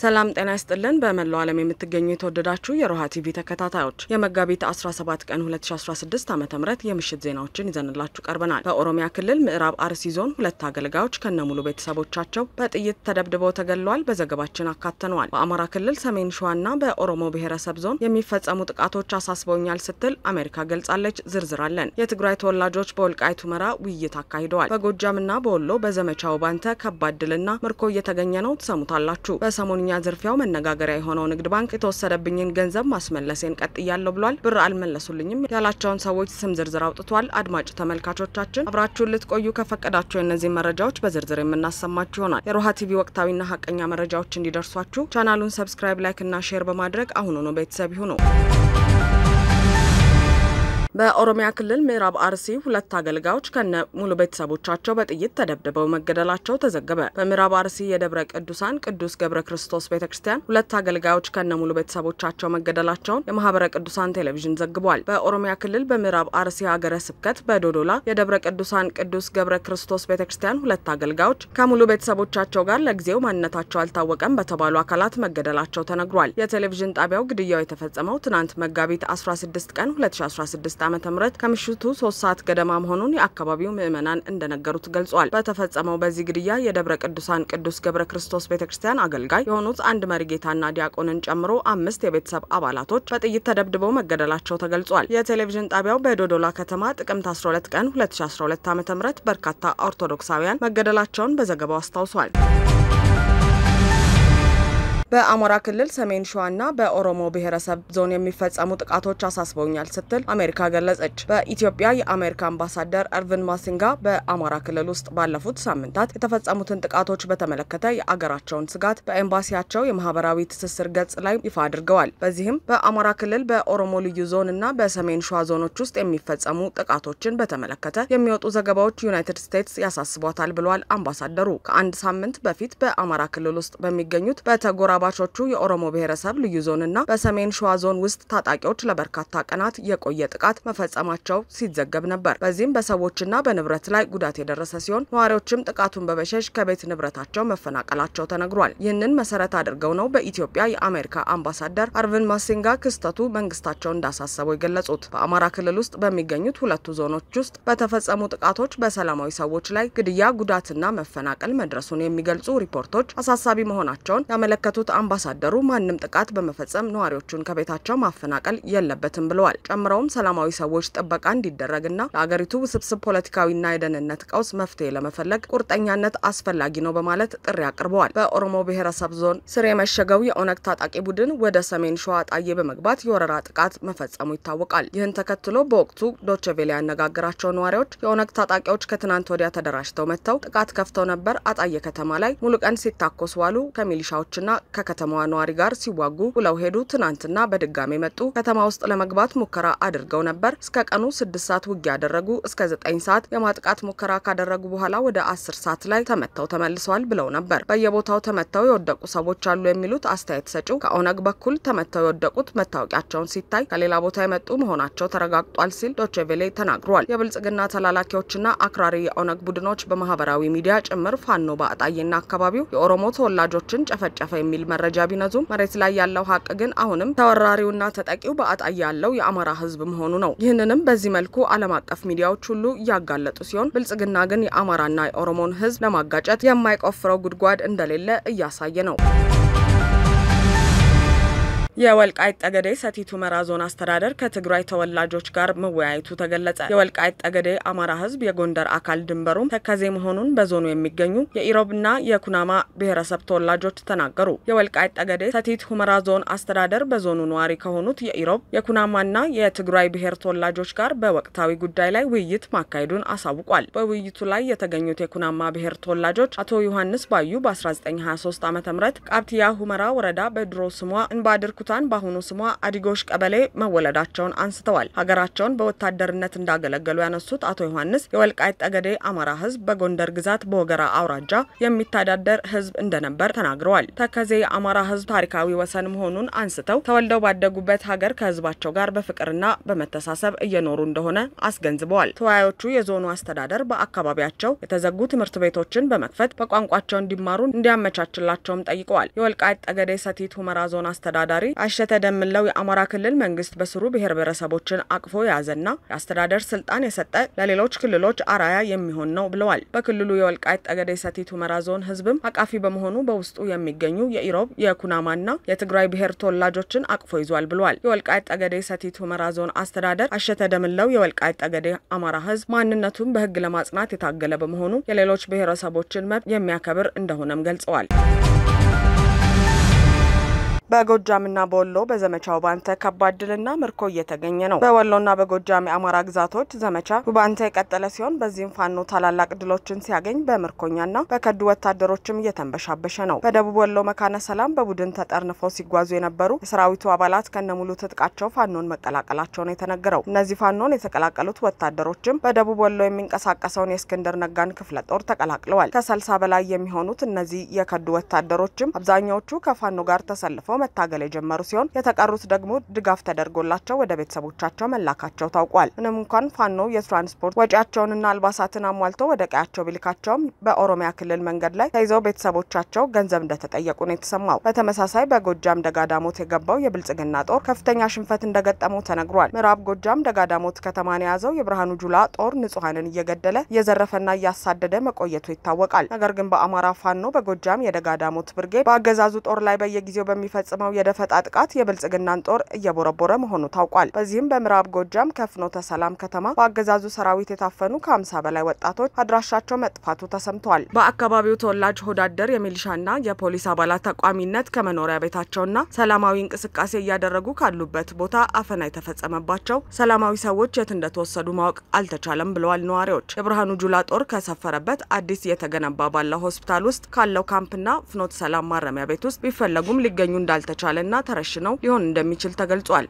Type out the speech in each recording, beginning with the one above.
ሰላም ጤና ይስጥልን። በመላው ዓለም የምትገኙ የተወደዳችሁ የሮሃ ቲቪ ተከታታዮች የመጋቢት 17 ቀን 2016 ዓ ም የምሽት ዜናዎችን ይዘንላችሁ ቀርበናል። በኦሮሚያ ክልል ምዕራብ አርሲ ዞን ሁለት አገልጋዮች ከነሙሉ ቤተሰቦቻቸው በጥይት ተደብድበው ተገድለዋል። በዘገባችን አካተነዋል። በአማራ ክልል ሰሜን ሸዋና በኦሮሞ ብሔረሰብ ዞን የሚፈጸሙ ጥቃቶች አሳስበውኛል ስትል አሜሪካ ገልጻለች። ዝርዝር አለን። የትግራይ ተወላጆች በወልቃይት ሁመራ ውይይት አካሂደዋል። በጎጃምና በወሎ በዘመቻ ውባንተ ከባድ ድልና ምርኮ እየተገኘ ነው። ትሰሙታላችሁ። በሰሞንኛ ዝርፊያው መነጋገሪያ የሆነው ንግድ ባንክ የተወሰደብኝን ገንዘብ ማስመለሴን ቀጥያለሁ ብሏል። ብር አልመለሱልኝም ያላቸውን ሰዎች ስም ዝርዝር አውጥቷል። አድማጭ ተመልካቾቻችን አብራችሁን ልትቆዩ ከፈቀዳችሁ እነዚህ መረጃዎች በዝርዝር የምናሰማችሁ ይሆናል። የሮሃ ቲቪ ወቅታዊና ሀቀኛ መረጃዎች እንዲደርሷችሁ ቻናሉን subscribe፣ like እና share በማድረግ አሁኑኑ ቤተሰብ ይሁኑ። በኦሮሚያ ክልል ምዕራብ አርሲ ሁለት አገልጋዮች ከነ ሙሉ ቤተሰቦቻቸው በጥይት ተደብድበው መገደላቸው ተዘገበ። በምዕራብ አርሲ የደብረ ቅዱሳን ቅዱስ ገብረ ክርስቶስ ቤተ ክርስቲያን ሁለት አገልጋዮች ከነ ሙሉ ቤተሰቦቻቸው መገደላቸውን የማህበረ ቅዱሳን ቴሌቪዥን ዘግቧል። በኦሮሚያ ክልል በምዕራብ አርሲ ሀገረ ስብከት በዶዶላ የደብረ ቅዱሳን ቅዱስ ገብረ ክርስቶስ ቤተ ክርስቲያን ሁለት አገልጋዮች ከሙሉ ቤተሰቦቻቸው ጋር ለጊዜው ማንነታቸው አልታወቀም በተባሉ አካላት መገደላቸው ተነግሯል። የቴሌቪዥን ጣቢያው ግድያው የተፈጸመው ትናንት መጋቢት 16 ቀን 2016 ዓመተ ምህረት ከምሽቱ ሶስት ሰዓት ገደማ መሆኑን የአካባቢው ምዕመናን እንደነገሩት ገልጿል። በተፈጸመው በዚህ ግድያ የደብረ ቅዱሳን ቅዱስ ገብረ ክርስቶስ ቤተ ክርስቲያን አገልጋይ የሆኑት አንድ መሪጌታና ዲያቆንን ጨምሮ አምስት የቤተሰብ አባላቶች በጥይት ተደብድበው መገደላቸው ተገልጿል። የቴሌቪዥን ጣቢያው በዶዶላ ከተማ ጥቅምት 12 ቀን 2012 ዓ ም በርካታ ኦርቶዶክሳውያን መገደላቸውን በዘገባው አስታውሷል። በአማራ ክልል ሰሜን ሸዋና በኦሮሞ ብሔረሰብ ዞን የሚፈጸሙ ጥቃቶች አሳስበውኛል ስትል አሜሪካ ገለጸች። በኢትዮጵያ የአሜሪካ አምባሳደር እርቪን ማሲንጋ በአማራ ክልል ውስጥ ባለፉት ሳምንታት የተፈጸሙትን ጥቃቶች በተመለከተ የአገራቸውን ስጋት በኤምባሲያቸው የማህበራዊ ትስስር ገጽ ላይ ይፋ አድርገዋል። በዚህም በአማራ ክልል በኦሮሞ ልዩ ዞን እና በሰሜን ሸዋ ዞኖች ውስጥ የሚፈጸሙ ጥቃቶችን በተመለከተ የሚወጡ ዘገባዎች ዩናይትድ ስቴትስ ያሳስቧታል ብለዋል አምባሳደሩ። ከአንድ ሳምንት በፊት በአማራ ክልል ውስጥ በሚገኙት በተጎራ ባቾቹ የኦሮሞ ብሔረሰብ ልዩ ዞንና በሰሜን ሸዋ ዞን ውስጥ ታጣቂዎች ለበርካታ ቀናት የቆየ ጥቃት መፈጸማቸው ሲዘገብ ነበር። በዚህም በሰዎችና በንብረት ላይ ጉዳት የደረሰ ሲሆን ነዋሪዎችም ጥቃቱን በመሸሽ ከቤት ንብረታቸው መፈናቀላቸው ተነግሯል። ይህንን መሰረት አድርገው ነው በኢትዮጵያ የአሜሪካ አምባሳደር አርቪን ማሲንጋ ክስተቱ መንግስታቸው እንዳሳሰበው የገለጹት። በአማራ ክልል ውስጥ በሚገኙት ሁለቱ ዞኖች ውስጥ በተፈጸሙ ጥቃቶች በሰላማዊ ሰዎች ላይ ግድያ፣ ጉዳትና መፈናቀል መድረሱን የሚገልጹ ሪፖርቶች አሳሳቢ መሆናቸውን ያመለከቱት አምባሳደሩ ማንም ጥቃት በመፈጸም ነዋሪዎቹን ከቤታቸው ማፈናቀል የለበትም ብለዋል። ጨምረውም ሰላማዊ ሰዎች ጥበቃ እንዲደረግና ለአገሪቱ ውስብስብ ፖለቲካዊና የደህንነት ቀውስ መፍትሄ ለመፈለግ ቁርጠኛነት አስፈላጊ ነው በማለት ጥሪ አቅርበዋል። በኦሮሞ ብሔረሰብ ዞን ስር የመሸገው የኦነግ ታጣቂ ቡድን ወደ ሰሜን ሸዋ ጣዬ በመግባት የወረራ ጥቃት መፈጸሙ ይታወቃል። ይህን ተከትሎ በወቅቱ ዶችቬሌ ያነጋገራቸው ነዋሪዎች የኦነግ ታጣቂዎች ከትናንት ወዲያ ተደራጅተው መጥተው ጥቃት ከፍተው ነበር። አጣዬ ከተማ ላይ ሙሉ ቀን ሲታኮስ ዋሉ። ከሚሊሻዎችና ከከተማዋ ነዋሪ ጋር ሲዋጉ ውለው ሄዱ። ትናንትና በድጋሚ መጡ። ከተማ ውስጥ ለመግባት ሙከራ አድርገው ነበር። እስከ ቀኑ ስድስት ሰዓት ውጊያ ያደረጉ። እስከ ዘጠኝ ሰዓት የማጥቃት ሙከራ ካደረጉ በኋላ ወደ አስር ሰዓት ላይ ተመተው ተመልሰዋል ብለው ነበር። በየቦታው ተመተው የወደቁ ሰዎች አሉ የሚሉት አስተያየት ሰጪው ከኦነግ በኩል ተመተው የወደቁት መታወቂያቸውን ሲታይ ከሌላ ቦታ የመጡ መሆናቸው ተረጋግጧል ሲል ዶቼቬሌ ተናግሯል። የብልጽግና ተላላኪዎችና አክራሪ የኦነግ ቡድኖች በማህበራዊ ሚዲያ ጭምር ፋኖ በአጣዬና አካባቢው የኦሮሞ ተወላጆችን ጨፈጨፈ የሚል መረጃ ቢነዙም መሬት ላይ ያለው ሀቅ ግን አሁንም ተወራሪውና ተጠቂው በአጣዬ ያለው የአማራ ሕዝብ መሆኑ ነው። ይህንንም በዚህ መልኩ ዓለም አቀፍ ሚዲያዎች ሁሉ እያጋለጡ ሲሆን ብልጽግና ግን የአማራና የኦሮሞን ሕዝብ ለማጋጨት የማይቆፍረው ጉድጓድ እንደሌለ እያሳየ ነው። የወልቃይት ጠገዴ ሰቲት ሁመራ ዞን አስተዳደር ከትግራይ ተወላጆች ጋር መወያየቱ ተገለጸ። የወልቃይት ጠገዴ አማራ ህዝብ የጎንደር አካል ድንበሩም ተከዜ መሆኑን በዞኑ የሚገኙ የኢሮብና የኩናማ ብሔረሰብ ተወላጆች ተናገሩ። የወልቃይት ጠገዴ ሰቲት ሁመራ ዞን አስተዳደር በዞኑ ነዋሪ ከሆኑት የኢሮብ የኩናማና የትግራይ ብሔር ተወላጆች ጋር በወቅታዊ ጉዳይ ላይ ውይይት ማካሄዱን አሳውቋል። በውይይቱ ላይ የተገኙት የኩናማ ብሔር ተወላጆች አቶ ዮሐንስ ባዩ በ1923 ዓ ም ቃብትያ ሁመራ ወረዳ በድሮ ስሟ እንባድር ሱልጣን በአሁኑ ስሟ አዲጎሽ ቀበሌ መወለዳቸውን አንስተዋል። ሀገራቸውን በወታደርነት እንዳገለገሉ ያነሱት አቶ ዮሐንስ የወልቃይት ጠገዴ አማራ ህዝብ በጎንደር ግዛት በወገራ አውራጃ የሚተዳደር ህዝብ እንደነበር ተናግረዋል። ተከዜ የአማራ ህዝብ ታሪካዊ ወሰን መሆኑን አንስተው ተወልደው ባደጉበት ሀገር ከህዝባቸው ጋር በፍቅርና በመተሳሰብ እየኖሩ እንደሆነ አስገንዝበዋል። ተወያዮቹ የዞኑ አስተዳደር በአካባቢያቸው የተዘጉ ትምህርት ቤቶችን በመክፈት በቋንቋቸው እንዲማሩ እንዲያመቻችላቸውም ጠይቀዋል። የወልቃይት ጠገዴ ሰቲት ሁመራ ዞን አስተዳዳሪ አሸተ ደምለው የአማራ ክልል መንግስት በስሩ ብሔር ብሔረሰቦችን አቅፎ የያዘና የአስተዳደር ስልጣን የሰጠ ለሌሎች ክልሎች አራያ የሚሆን ነው ብለዋል። በክልሉ የወልቃይት ጠገዴ ሰቲት ሁመራ ዞን ህዝብም አቃፊ በመሆኑ በውስጡ የሚገኙ የኢሮብ የኩናማና የትግራይ ብሔር ተወላጆችን አቅፎ ይዟል ብለዋል። የወልቃይት ጠገዴ ሰቲት ሁመራ ዞን አስተዳደር አሸተ ደምለው የወልቃይት ጠገዴ አማራ ህዝብ ማንነቱን በህግ ለማጽናት የታገለ በመሆኑ የሌሎች ብሔረሰቦችን መብት የሚያከብር እንደሆነም ገልጸዋል። በጎጃምና በወሎ በዘመቻው ባንተ ከባድ ድልና ምርኮ እየተገኘ ነው። በወሎና በጎጃም የአማራ ግዛቶች ዘመቻ ባንተ የቀጠለ ሲሆን በዚህም ፋኖ ታላላቅ ድሎችን ሲያገኝ በምርኮኛና በከዱ ወታደሮችም እየተንበሻበሸ ነው። በደቡብ ወሎ መካነ ሰላም በቡድን ተጠርንፈው ሲጓዙ የነበሩ የሰራዊቱ አባላት ከነሙሉ ትጥቃቸው ፋኖን መቀላቀላቸው ነው የተነገረው። እነዚህ ፋኖን የተቀላቀሉት ወታደሮችም በደቡብ ወሎ የሚንቀሳቀሰውን የእስክንድር ነጋን ክፍለ ጦር ተቀላቅለዋል። ከሰልሳ በላይ የሚሆኑት እነዚህ የከዱ ወታደሮችም አብዛኛዎቹ ከፋኖ ጋር ተሰልፈው መታገል የጀመሩ ሲሆን የተቀሩት ደግሞ ድጋፍ ተደርጎላቸው ወደ ቤተሰቦቻቸው መላካቸው ታውቋል። ምንም እንኳን ፋኖ የትራንስፖርት ወጪያቸውንና አልባሳትን አሟልቶ ወደ ቀያቸው ቢልካቸውም በኦሮሚያ ክልል መንገድ ላይ ተይዘው ቤተሰቦቻቸው ገንዘብ እንደተጠየቁ ነው የተሰማው። በተመሳሳይ በጎጃም ደጋዳሞት የገባው የብልጽግና ጦር ከፍተኛ ሽንፈት እንደገጠመው ተነግሯል። ምዕራብ ጎጃም ደጋዳሞት ከተማን የያዘው የብርሃኑ ጁላ ጦር ንጹሐንን እየገደለ እየዘረፈና እያሳደደ መቆየቱ ይታወቃል። ነገር ግን በአማራ ፋኖ በጎጃም የደጋዳሞት ብርጌድ በአገዛዙ ጦር ላይ በየጊዜው በሚፈጽ የሚፈጽመው የደፈጣ ጥቃት የብልጽግናን ጦር እየቦረቦረ መሆኑ ታውቋል። በዚህም በምዕራብ ጎጃም ከፍኖተ ሰላም ከተማ በአገዛዙ ሰራዊት የታፈኑ ከ50 በላይ ወጣቶች አድራሻቸው መጥፋቱ ተሰምተዋል። በአካባቢው ተወላጅ ሆዳደር የሚሊሻና የፖሊስ አባላት ጠቋሚነት ከመኖሪያ ቤታቸውና ሰላማዊ እንቅስቃሴ እያደረጉ ካሉበት ቦታ አፈና የተፈጸመባቸው ሰላማዊ ሰዎች የት እንደተወሰዱ ማወቅ አልተቻለም ብለዋል ነዋሪዎች። የብርሃኑ ጁላ ጦር ከሰፈረበት አዲስ እየተገነባ ባለው ሆስፒታል ውስጥ ካለው ካምፕና ፍኖተ ሰላም ማረሚያ ቤት ውስጥ ቢፈለጉም ሊገኙ እንዳልተቻለና ተረሽነው ሊሆን እንደሚችል ተገልጿል።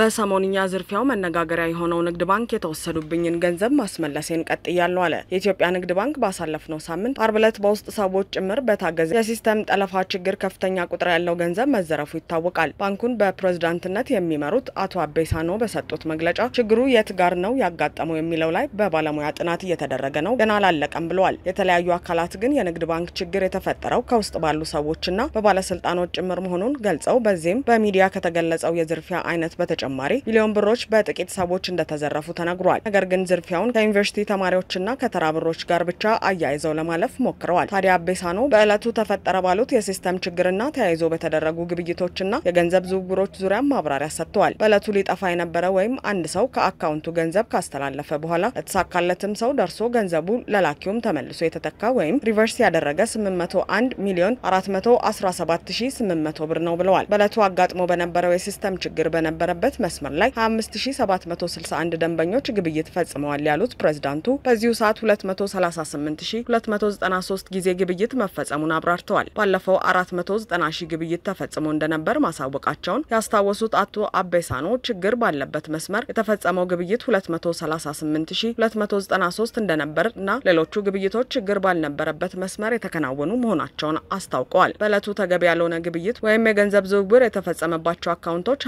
በሰሞንኛ ዝርፊያው መነጋገሪያ የሆነው ንግድ ባንክ የተወሰዱብኝን ገንዘብ ማስመለሴን ቀጥያለሁ አለ። የኢትዮጵያ ንግድ ባንክ ባሳለፍነው ሳምንት አርብ ዕለት በውስጥ ሰዎች ጭምር በታገዘ የ system ጠለፋ ችግር ከፍተኛ ቁጥር ያለው ገንዘብ መዘረፉ ይታወቃል። ባንኩን በፕሬዝዳንትነት የሚመሩት አቶ አቤሳኖ በሰጡት መግለጫ ችግሩ የት ጋር ነው ያጋጠመው የሚለው ላይ በባለሙያ ጥናት እየተደረገ ነው፣ ገና አላለቀም ብለዋል። የተለያዩ አካላት ግን የንግድ ባንክ ችግር የተፈጠረው ከውስጥ ባሉ ሰዎችና በባለስልጣኖች ጭምር መሆኑን ገልጸው በዚህም በሚዲያ ከተገለጸው የዝርፊያ አይነት በተጨማሪ ሚሊዮን ብሮች በጥቂት ሰዎች እንደተዘረፉ ተነግሯል። ነገር ግን ዝርፊያውን ከዩኒቨርሲቲ ተማሪዎችና ከተራ ብሮች ጋር ብቻ አያይዘው ለማለፍ ሞክረዋል። ታዲያ አቤሳኖ በዕለቱ ተፈጠረ ባሉት የ system ችግርና ተያይዞ በተደረጉ ግብይቶችና የገንዘብ ዝውውሮች ዙሪያ ማብራሪያ ሰጥተዋል። በዕለቱ ሊጠፋ የነበረ ወይም አንድ ሰው ከአካውንቱ ገንዘብ ካስተላለፈ በኋላ ለተሳካለትም ሰው ደርሶ ገንዘቡ ለላኪውም ተመልሶ የተተካ ወይም reverse ያደረገ 801 ሚሊዮን 417800 ብር ነው ብለዋል። በዕለቱ አጋጥሞ በነበረው የ system ችግር በነበረበት መስመር ላይ 25761 ደንበኞች ግብይት ፈጽመዋል ያሉት ፕሬዝዳንቱ በዚሁ ሰዓት 238293 ጊዜ ግብይት መፈጸሙን አብራርተዋል። ባለፈው 490 ሺህ ግብይት ተፈጽሞ እንደነበር ማሳወቃቸውን ያስታወሱት አቶ አቤሳኖ ችግር ባለበት መስመር የተፈጸመው ግብይት 238293 እንደነበር እና ሌሎቹ ግብይቶች ችግር ባልነበረበት መስመር የተከናወኑ መሆናቸውን አስታውቀዋል። በዕለቱ ተገቢ ያልሆነ ግብይት ወይም የገንዘብ ዝውውር የተፈጸመባቸው አካውንቶች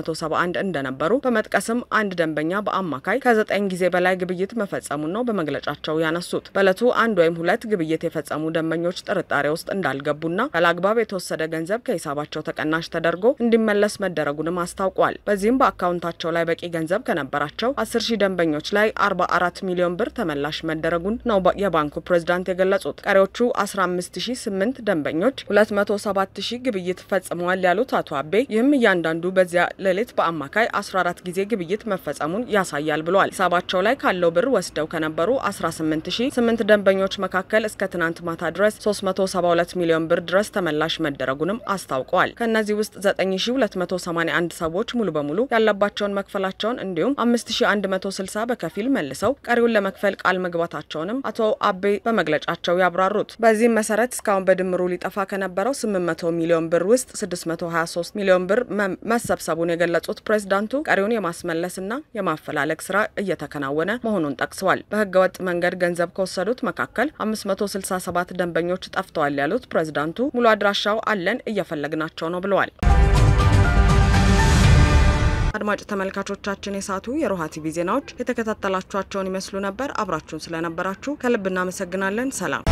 25671 እንደነበሩ በመጥቀስም አንድ ደንበኛ በአማካይ ከዘጠኝ ጊዜ በላይ ግብይት መፈጸሙን ነው በመግለጫቸው ያነሱት። በዕለቱ አንድ ወይም ሁለት ግብይት የፈጸሙ ደንበኞች ጥርጣሬ ውስጥ እንዳልገቡና ያለአግባብ የተወሰደ ገንዘብ ከሂሳባቸው ተቀናሽ ተደርጎ እንዲመለስ መደረጉንም አስታውቋል። በዚህም በአካውንታቸው ላይ በቂ ገንዘብ ከነበራቸው 10 ሺህ ደንበኞች ላይ 44 ሚሊዮን ብር ተመላሽ መደረጉን ነው የባንኩ ፕሬዝዳንት የገለጹት። ቀሪዎቹ 15008 ደንበኞች 207 ሺህ ግብይት ፈጽመዋል ያሉት አቶ አቤ ይህም እያንዳንዱ በዚያ በሌሊት በአማካይ 14 ጊዜ ግብይት መፈጸሙን ያሳያል ብሏል። ሂሳባቸው ላይ ካለው ብር ወስደው ከነበሩ 18008 ደንበኞች መካከል እስከ ትናንት ማታ ድረስ 372 ሚሊዮን ብር ድረስ ተመላሽ መደረጉንም አስታውቀዋል። ከእነዚህ ውስጥ 9281 ሰዎች ሙሉ በሙሉ ያለባቸውን መክፈላቸውን እንዲሁም 5160 በከፊል መልሰው ቀሪውን ለመክፈል ቃል መግባታቸውንም አቶ አቤ በመግለጫቸው ያብራሩት። በዚህም መሰረት እስካሁን በድምሩ ሊጠፋ ከነበረው 800 ሚሊዮን ብር ውስጥ 623 ሚሊዮን ብር መሰብሰቡን የገለጹት ፕሬዝዳንቱ ቀሪውን የማስመለስና የማፈላለግ ስራ እየተከናወነ መሆኑን ጠቅሰዋል። በህገወጥ መንገድ ገንዘብ ከወሰዱት መካከል 567 ደንበኞች ጠፍተዋል ያሉት ፕሬዝዳንቱ ሙሉ አድራሻው አለን እየፈለግናቸው ነው ብለዋል። አድማጭ ተመልካቾቻችን የሳቱ የሮሃ ቲቪ ዜናዎች የተከታተላችኋቸውን ይመስሉ ነበር። አብራችሁን ስለነበራችሁ ከልብ እናመሰግናለን። ሰላም